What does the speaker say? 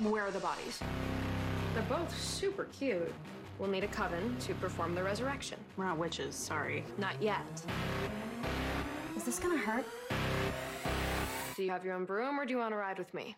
Where are the bodies? They're both super cute. We'll need a coven to perform the resurrection. We're not witches, sorry. Not yet. Is this gonna hurt? Do you have your own broom or do you want to ride with me?